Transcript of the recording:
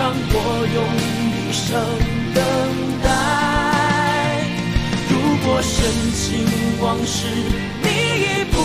让我用余生。深情往事你已不